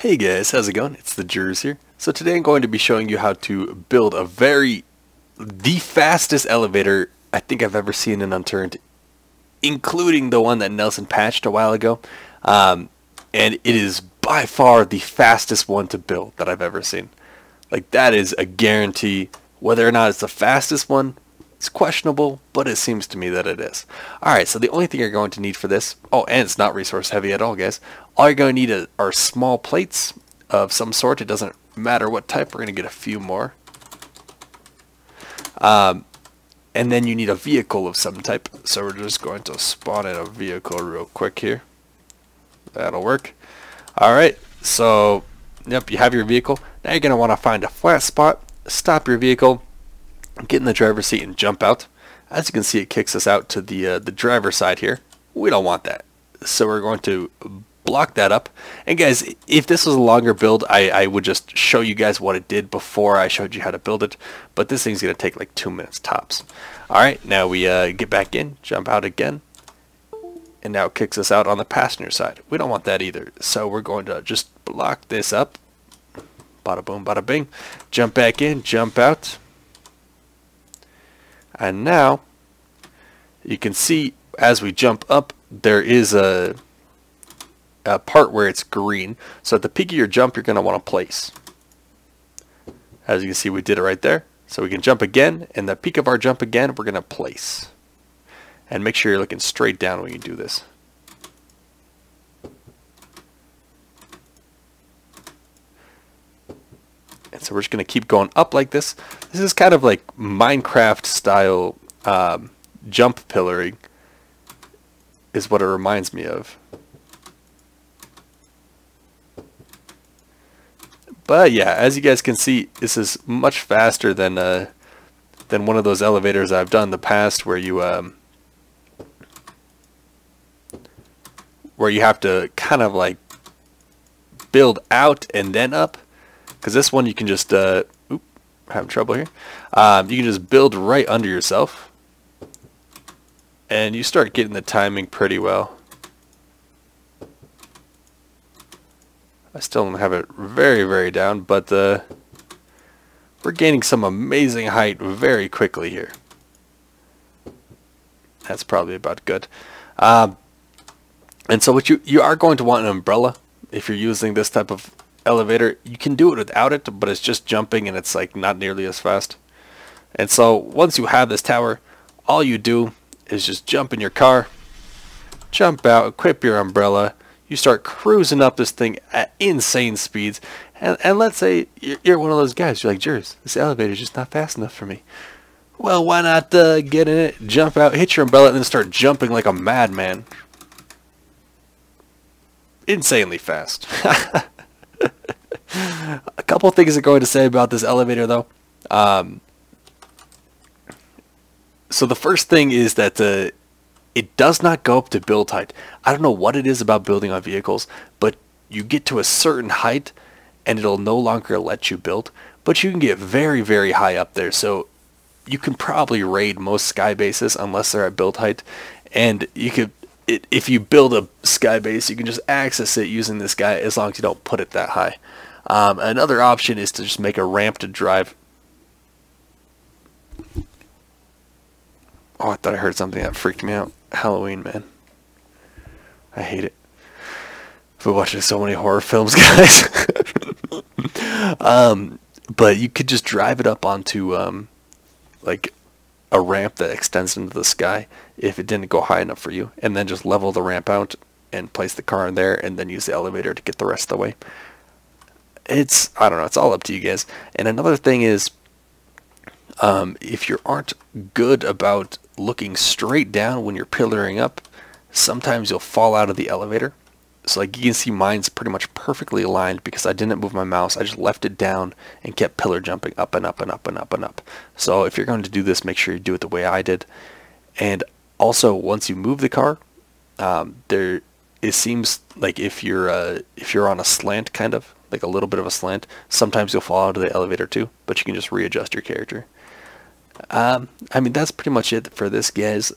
Hey guys, how's it going? It's the Jers here. So today I'm going to be showing you how to build a very, the fastest elevator I think I've ever seen in Unturned, including the one that Nelson patched a while ago. Um, and it is by far the fastest one to build that I've ever seen. Like that is a guarantee. Whether or not it's the fastest one, it's questionable, but it seems to me that it is. Alright, so the only thing you're going to need for this, oh, and it's not resource heavy at all, guys. All you're going to need are small plates of some sort. It doesn't matter what type. We're going to get a few more. Um, and then you need a vehicle of some type. So we're just going to spawn in a vehicle real quick here. That'll work. Alright, so, yep, you have your vehicle. Now you're going to want to find a flat spot, stop your vehicle, get in the driver's seat and jump out. As you can see, it kicks us out to the uh, the driver's side here. We don't want that. So we're going to block that up. And guys, if this was a longer build, I, I would just show you guys what it did before I showed you how to build it. But this thing's going to take like two minutes tops. Alright, now we uh, get back in, jump out again. And now it kicks us out on the passenger side. We don't want that either. So we're going to just block this up. Bada boom, bada bing. Jump back in, jump out. And now you can see as we jump up there is a, a part where it's green. So at the peak of your jump you're going to want to place. As you can see we did it right there. So we can jump again and the peak of our jump again we're going to place. And make sure you're looking straight down when you do this. So we're just going to keep going up like this. This is kind of like Minecraft style um, jump pillaring is what it reminds me of. But yeah, as you guys can see, this is much faster than uh, than one of those elevators I've done in the past where you um, where you have to kind of like build out and then up. Because this one you can just, uh, oop, having trouble here. Um, you can just build right under yourself. And you start getting the timing pretty well. I still don't have it very, very down, but uh, we're gaining some amazing height very quickly here. That's probably about good. Um, and so what you, you are going to want an umbrella if you're using this type of elevator. You can do it without it, but it's just jumping and it's like not nearly as fast. And so once you have this tower, all you do is just jump in your car, jump out, equip your umbrella, you start cruising up this thing at insane speeds, and, and let's say you're one of those guys, you're like, Jers, this elevator is just not fast enough for me. Well, why not uh, get in it, jump out, hit your umbrella, and then start jumping like a madman. Insanely fast. couple things I'm going to say about this elevator, though. Um, so the first thing is that uh, it does not go up to build height. I don't know what it is about building on vehicles, but you get to a certain height and it'll no longer let you build. But you can get very, very high up there. So you can probably raid most sky bases unless they're at build height. And you could, it, if you build a sky base, you can just access it using this guy as long as you don't put it that high. Um, another option is to just make a ramp to drive. Oh, I thought I heard something that freaked me out. Halloween, man. I hate it. I've been watching so many horror films, guys. um, but you could just drive it up onto um, like a ramp that extends into the sky if it didn't go high enough for you, and then just level the ramp out and place the car in there, and then use the elevator to get the rest of the way it's I don't know. It's all up to you guys. And another thing is, um, if you aren't good about looking straight down when you're pillaring up, sometimes you'll fall out of the elevator. So like you can see mine's pretty much perfectly aligned because I didn't move my mouse. I just left it down and kept pillar jumping up and up and up and up and up. So if you're going to do this, make sure you do it the way I did. And also, once you move the car, um, there it seems like if you're uh, if you're on a slant kind of like a little bit of a slant. Sometimes you'll fall out of the elevator too, but you can just readjust your character. Um, I mean, that's pretty much it for this, guys.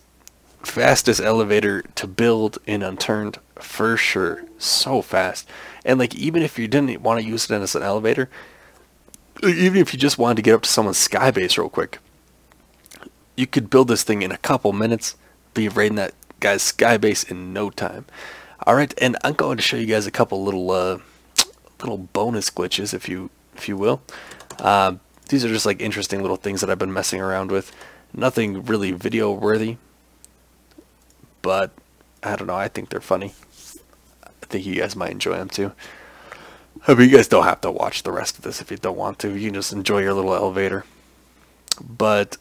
fastest elevator to build in Unturned for sure. So fast. And like even if you didn't want to use it as an elevator, even if you just wanted to get up to someone's sky base real quick, you could build this thing in a couple minutes, be raiding that guy's sky base in no time. All right, and I'm going to show you guys a couple little uh, little bonus glitches, if you if you will. Uh, these are just like interesting little things that I've been messing around with. Nothing really video worthy, but I don't know. I think they're funny. I think you guys might enjoy them too. But you guys don't have to watch the rest of this if you don't want to. You can just enjoy your little elevator. But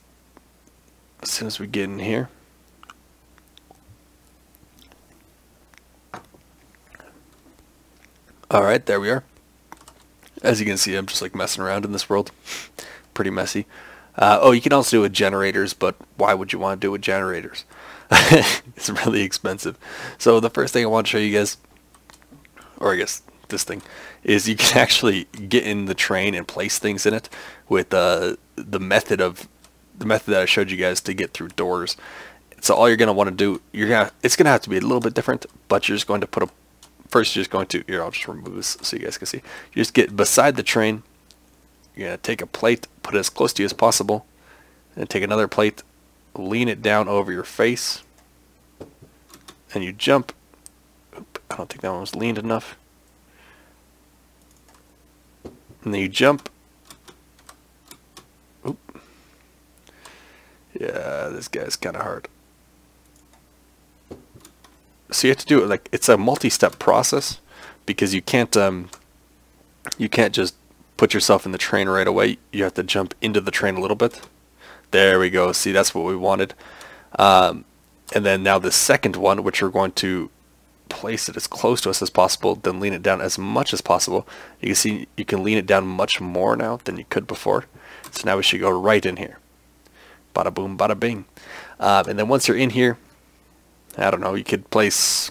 as soon as we get in here, all right, there we are. As you can see, I'm just like messing around in this world. Pretty messy. Uh, oh, you can also do it with generators, but why would you want to do it with generators? it's really expensive. So the first thing I want to show you guys, or I guess this thing, is you can actually get in the train and place things in it with uh, the method of the method that I showed you guys to get through doors. So all you're gonna want to do, you're gonna it's gonna have to be a little bit different, but you're just going to put a first you're just going to here I'll just remove this so you guys can see. You just get beside the train. You're gonna take a plate, put it as close to you as possible, and take another plate, lean it down over your face, and you jump. Oop, I don't think that one was leaned enough. And then you jump. Oop. Yeah, this guy's kind of hard. So you have to do it like it's a multi-step process because you can't um you can't just put yourself in the train right away. You have to jump into the train a little bit. There we go. See, that's what we wanted. Um, and then now the second one, which we're going to place it as close to us as possible, then lean it down as much as possible. You can see you can lean it down much more now than you could before. So now we should go right in here. Bada boom, bada bing. Um, and then once you're in here, I don't know, you could place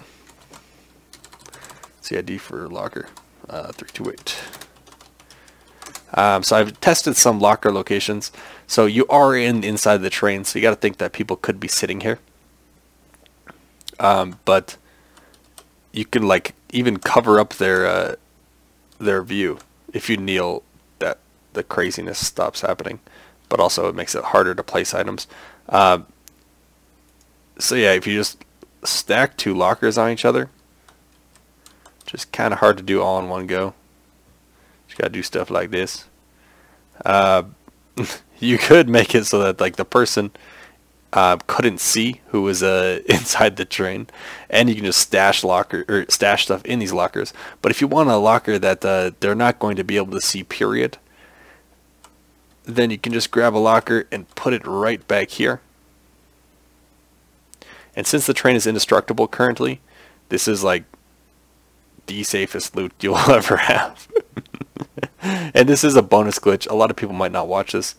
CID for locker, uh, 328. Um, so I've tested some locker locations. So you are in inside the train, so you got to think that people could be sitting here. Um, but you can like even cover up their uh, their view if you kneel. That the craziness stops happening, but also it makes it harder to place items. Uh, so yeah, if you just stack two lockers on each other, just kind of hard to do all in one go. Just gotta do stuff like this. Uh, you could make it so that like the person uh, couldn't see who was uh, inside the train, and you can just stash locker or stash stuff in these lockers. But if you want a locker that uh, they're not going to be able to see, period, then you can just grab a locker and put it right back here. And since the train is indestructible currently, this is like the safest loot you'll ever have. and this is a bonus glitch. A lot of people might not watch this.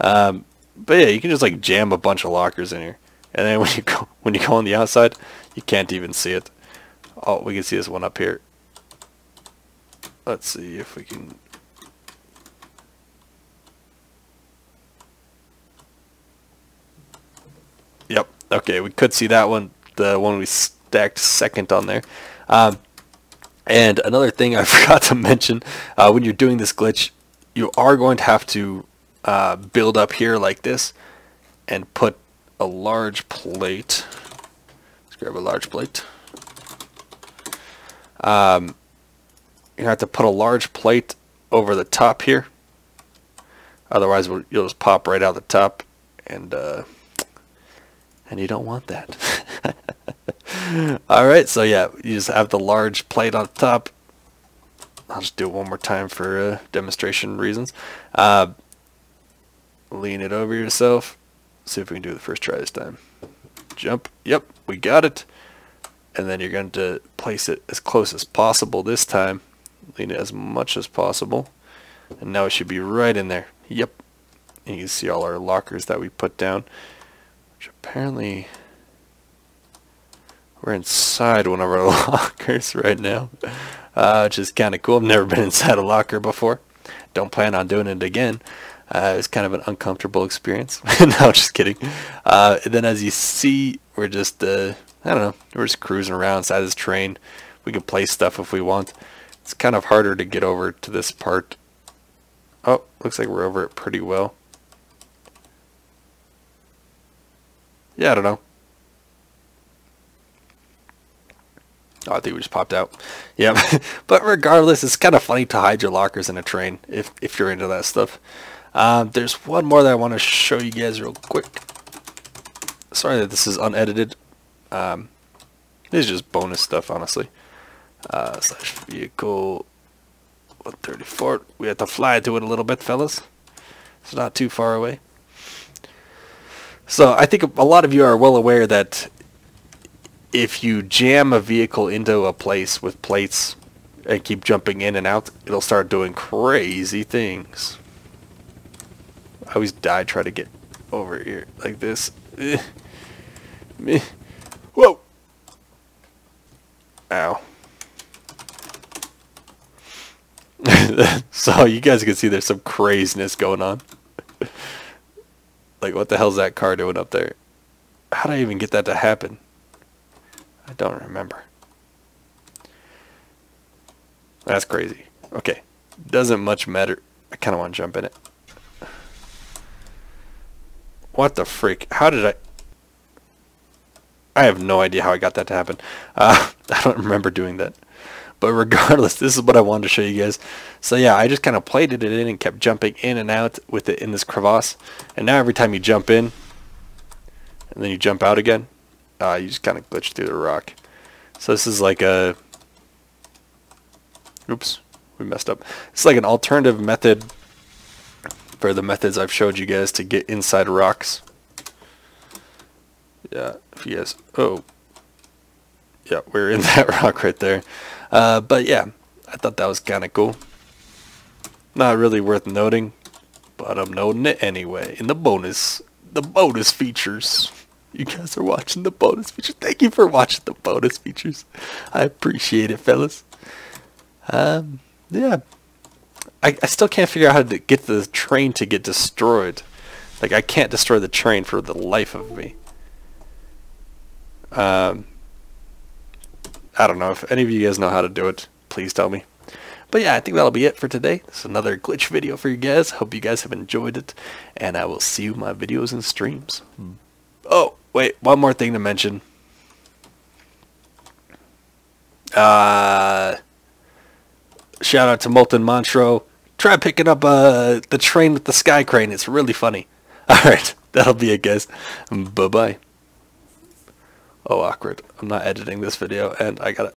Um, but yeah, you can just like jam a bunch of lockers in here. And then when you go when you go on the outside, you can't even see it. Oh, we can see this one up here. Let's see if we can Yep. Okay, we could see that one, the one we stacked second on there. Um, and another thing I forgot to mention, uh, when you're doing this glitch, you are going to have to uh, build up here like this and put a large plate. Let's grab a large plate. Um, you have to put a large plate over the top here. Otherwise, you'll just pop right out the top, and uh, and you don't want that. All right, so yeah, you just have the large plate on top. I'll just do it one more time for uh, demonstration reasons. Uh, lean it over yourself. See if we can do the first try this time. Jump. Yep, we got it. And then you're going to place it as close as possible this time. Lean it as much as possible. And now it should be right in there. Yep. And you can see all our lockers that we put down. Which apparently... We're inside one of our lockers right now. Uh, which is kind of cool. I've never been inside a locker before. Don't plan on doing it again. Uh, it was kind of an uncomfortable experience. no, just kidding. Uh, then as you see, we're just, uh, I don't know, we're just cruising around inside this train. We can play stuff if we want. It's kind of harder to get over to this part. Oh, looks like we're over it pretty well. Yeah, I don't know. Oh, I think we just popped out. Yeah, but regardless, it's kind of funny to hide your lockers in a train if, if you're into that stuff. Um, there's one more that I want to show you guys real quick. Sorry that this is unedited. Um, this is just bonus stuff, honestly. Uh, slash vehicle 134. We have to fly to it a little bit, fellas. It's not too far away. So I think a lot of you are well aware that if you jam a vehicle into a place with plates and keep jumping in and out, it'll start doing crazy things. I always die trying to get over here like this. Whoa! Ow. so you guys can see there's some craziness going on. Like, what the hell's that car doing up there? How did I even get that to happen? I don't remember. That's crazy. Okay. Doesn't much matter. I kind of want to jump in it. What the freak? How did I... I have no idea how I got that to happen. Uh, I don't remember doing that. But regardless, this is what I wanted to show you guys. So yeah, I just kind of plated it in and kept jumping in and out with it in this crevasse. And now every time you jump in, and then you jump out again, uh, you just kind of glitch through the rock. So this is like a... Oops, we messed up. It's like an alternative method for the methods I've showed you guys to get inside rocks. Yeah, if you guys... Oh. Yeah, we're in that rock right there. Uh, but yeah, I thought that was kind of cool. Not really worth noting, but I'm noting it anyway in the bonus, the bonus features. You guys are watching the bonus features. Thank you for watching the bonus features. I appreciate it, fellas. Um, yeah. I, I still can't figure out how to get the train to get destroyed. Like, I can't destroy the train for the life of me. Um, I don't know. If any of you guys know how to do it, please tell me. But yeah, I think that'll be it for today. This is another glitch video for you guys. Hope you guys have enjoyed it. And I will see you in my videos and streams. Oh, wait. One more thing to mention. Uh, shout out to Molten Monstro. Try picking up uh, the train with the sky crane. It's really funny. Alright, that'll be it, guys. Bye-bye. Oh, awkward. I'm not editing this video, and I gotta...